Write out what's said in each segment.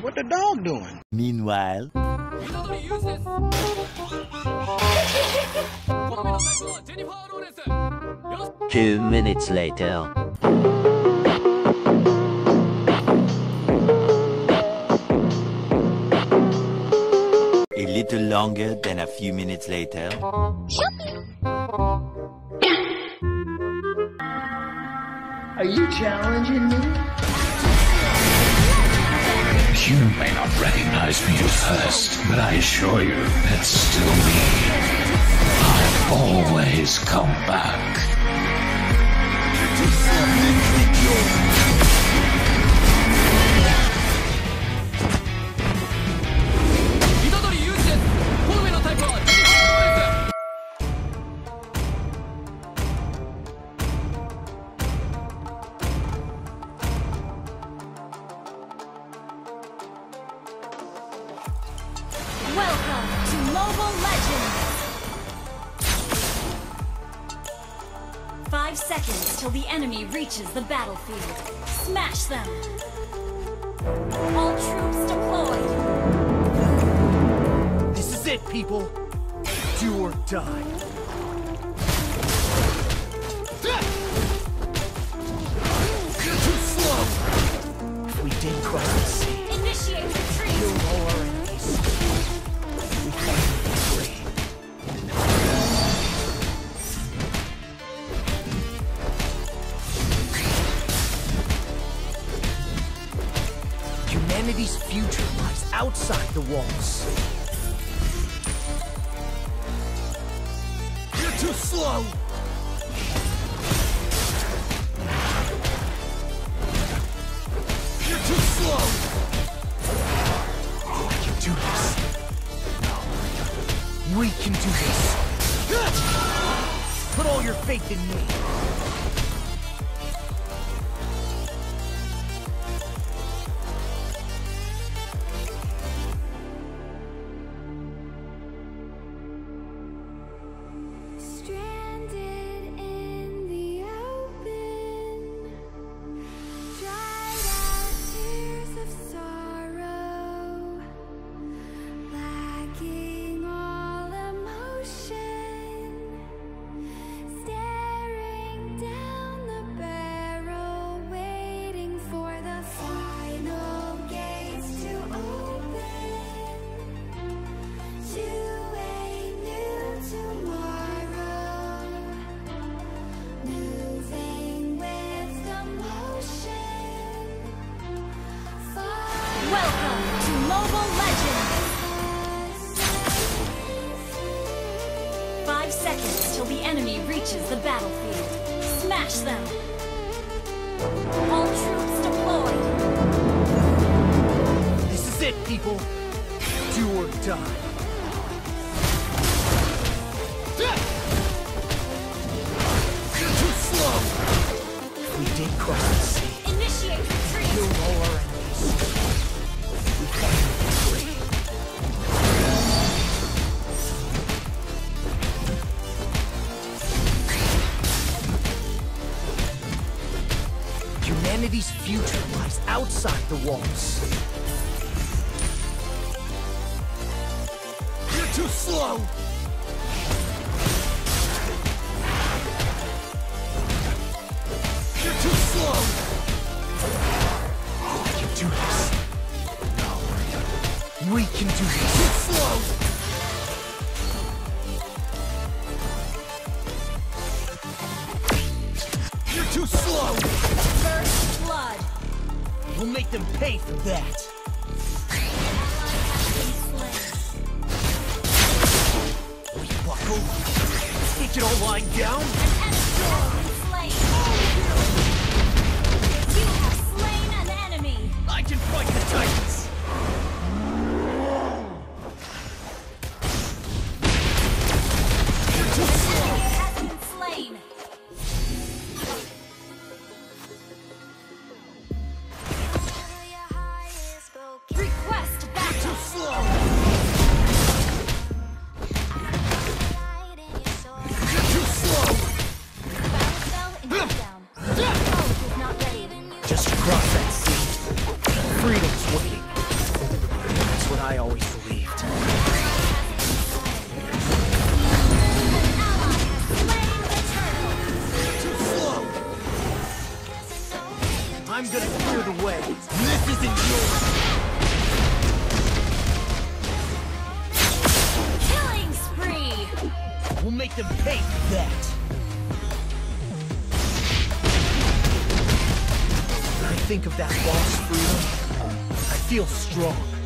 What the dog doing? Meanwhile. Two minutes later. A little longer than a few minutes later. Are you challenging me? You may not recognize me at first, but I assure you, it's still me. I've always come back. Battlefield. Smash them! All troops deployed! This is it, people. Do or die. You're too slow. If we did cross the sea, Initiate retreat! kill Humanity's future lies outside the walls. You're too slow! You're too slow! I can do this. We can do this. Put all your faith in me. All troops deployed! This is it, people. Do or die. Too slow! You're too slow! I can do this. No. We can do this. Too slow! You're too slow! First blood! We'll make them pay for that. Take it all lying down? way. This isn't yours. Killing spree. We'll make them pay for that. I think of that lost freedom. I feel strong.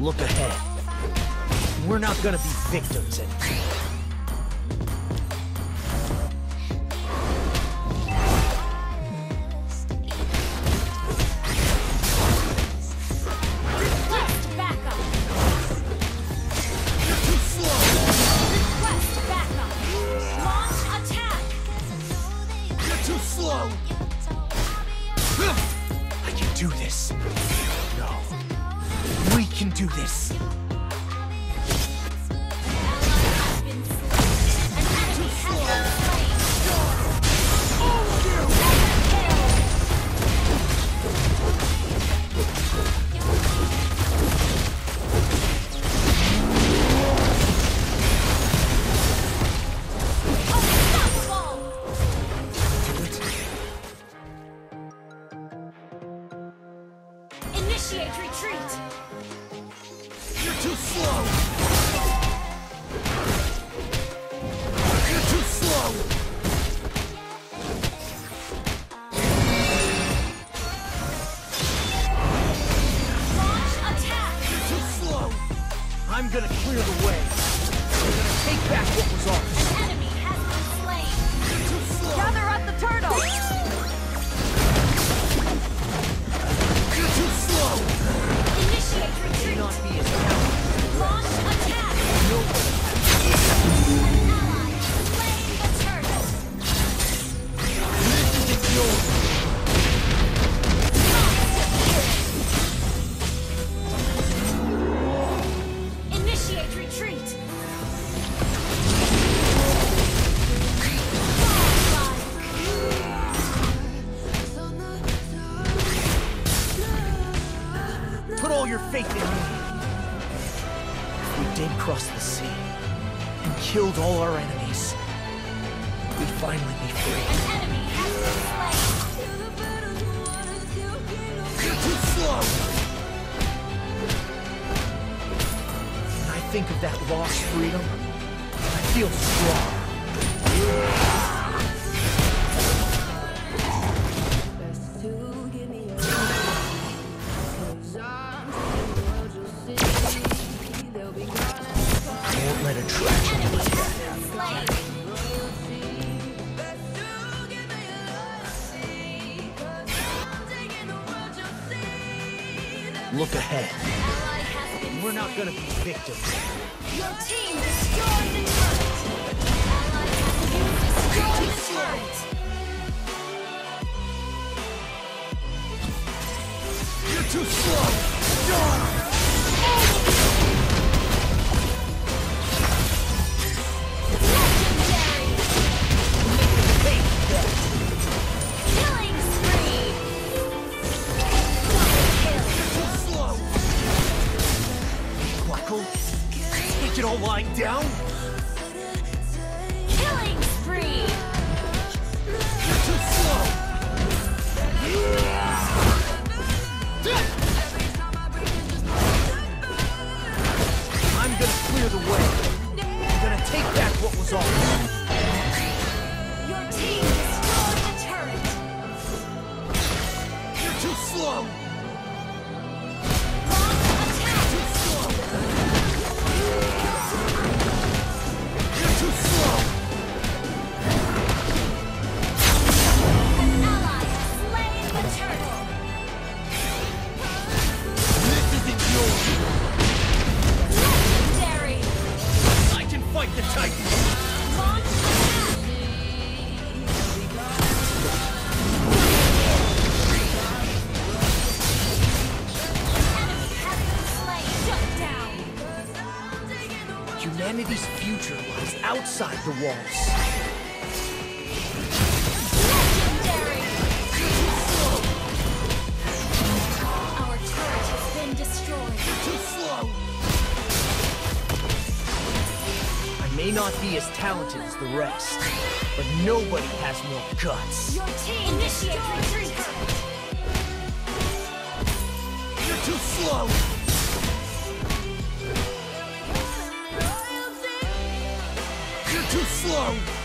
Look ahead. We're not gonna be victims anymore. can do this. gonna clear the all our enemies. We finally be free. Flower! When I think of that lost freedom, I feel strong. gonna be victims. Your team destroyed the turret! Allies have to destroy the turret! You're too slow! 错。Too slow! I may not be as talented as the rest, but nobody has more guts. Your team initiate retreat. You're too slow! Slow!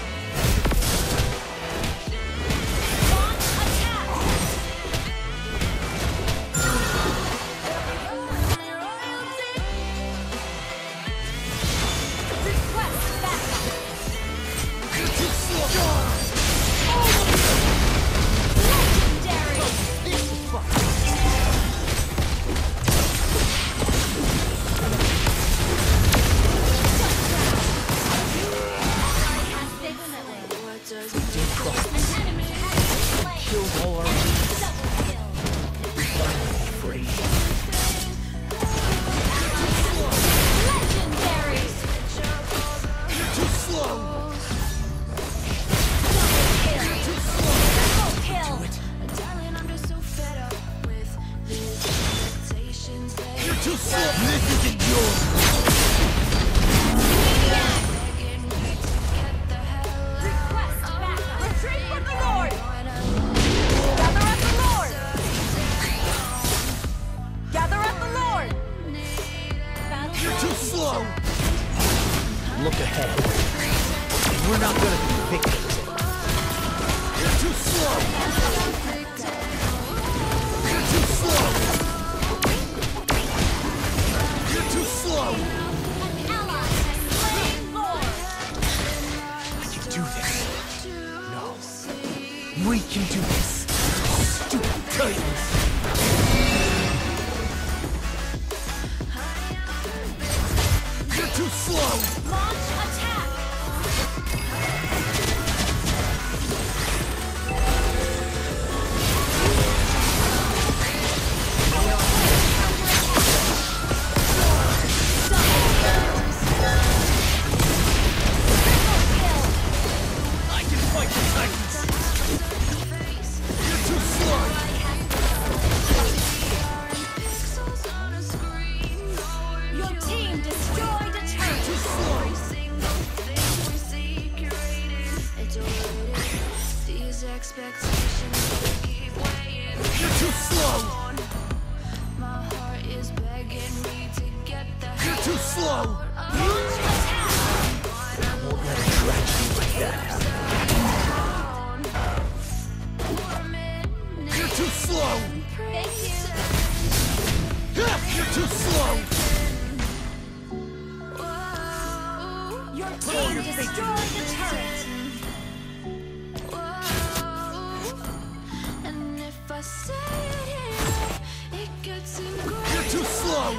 It gets engraved. You're too slow!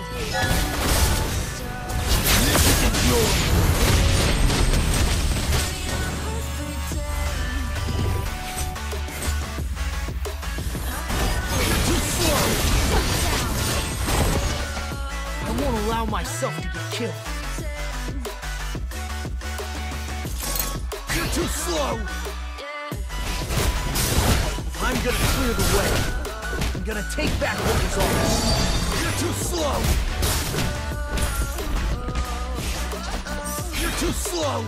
This isn't yours! You're too slow! I won't allow myself to get killed. Gonna take back what was ours. You're too slow! You're too slow!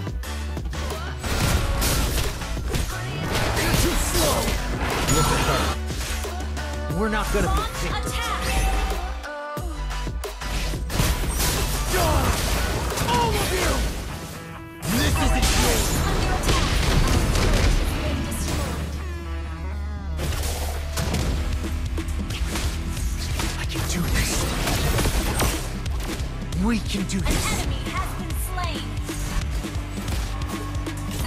You're too slow! Look at her. We're not gonna be Launch victims. attack. All of you! This isn't yours! Can do An this. enemy has been slain.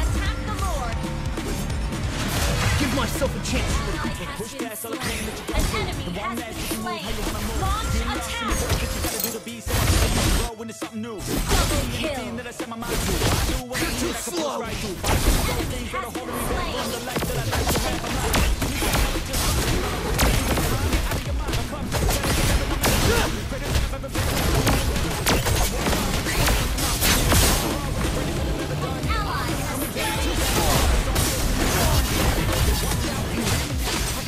Attack the Lord. Give myself a chance to Ally recoup. has been slain. An enemy has been slain. Launch attack. Double kill. You're too slow! Enemy has been slain. Ally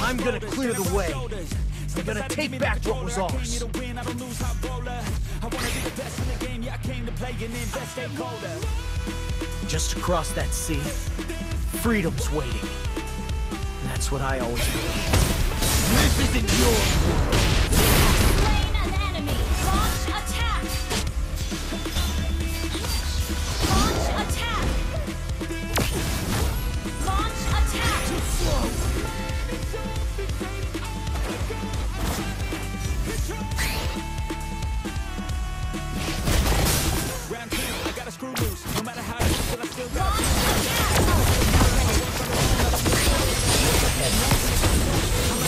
I'm gonna clear the way. I'm gonna take back what was ours. Just across that sea, freedom's waiting. That's what I always believed. This isn't yours!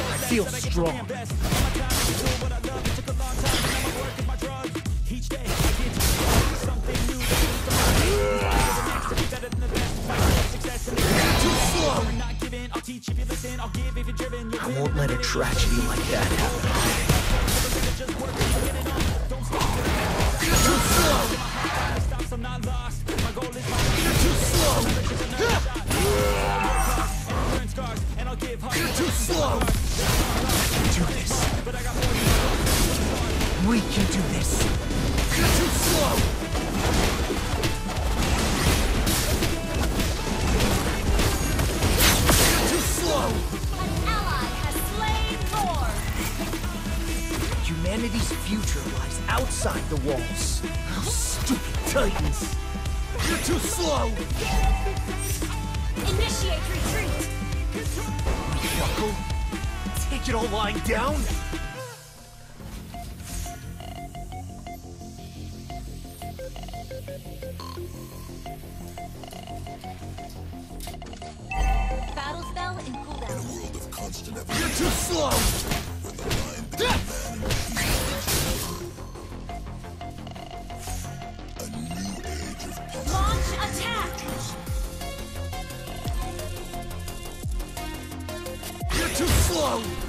I feel strong. I won't let a tragedy like that happen. Can do this. You're too slow! You're too slow! An ally has slain Thor. Humanity's future lies outside the walls. Those stupid titans! You're too slow! Initiate retreat. Buckle? Take it all lying down? You're too slow! Launch attack. You're too slow!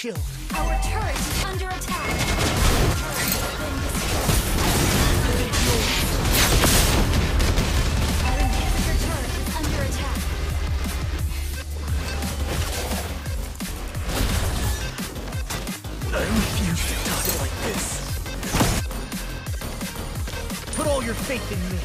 Killed. Our turret is under attack. Your turret has been destroyed. Our inhibitor turret is under attack. I refuse to die like this. Put all your faith in me.